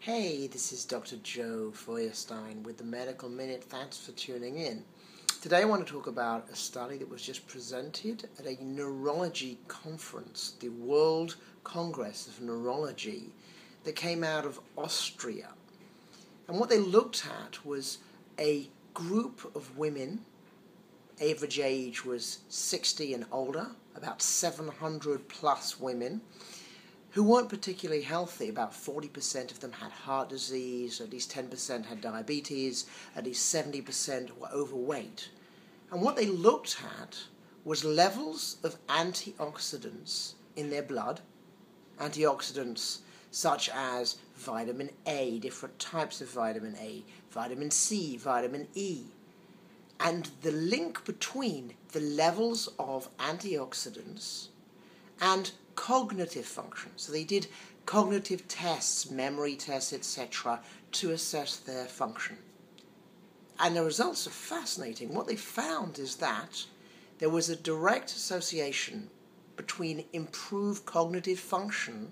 Hey, this is Dr. Joe Feuerstein with the Medical Minute. Thanks for tuning in. Today I want to talk about a study that was just presented at a neurology conference, the World Congress of Neurology, that came out of Austria. And what they looked at was a group of women, average age was 60 and older, about 700 plus women who weren't particularly healthy. About 40% of them had heart disease, at least 10% had diabetes, at least 70% were overweight. And what they looked at was levels of antioxidants in their blood, antioxidants such as vitamin A, different types of vitamin A, vitamin C, vitamin E, and the link between the levels of antioxidants and cognitive function. So they did cognitive tests, memory tests, etc., to assess their function. And the results are fascinating. What they found is that there was a direct association between improved cognitive function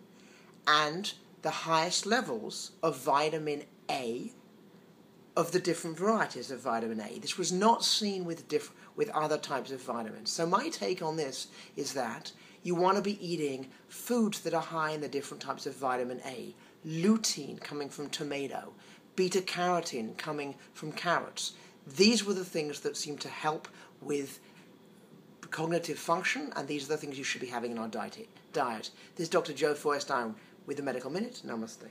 and the highest levels of vitamin A of the different varieties of vitamin A. This was not seen with diff- with other types of vitamins. So my take on this is that you want to be eating foods that are high in the different types of vitamin A. Lutein coming from tomato, beta carotene coming from carrots. These were the things that seem to help with cognitive function, and these are the things you should be having in our diet. This is Dr. Joe Feuerstein with the Medical Minute. Namaste.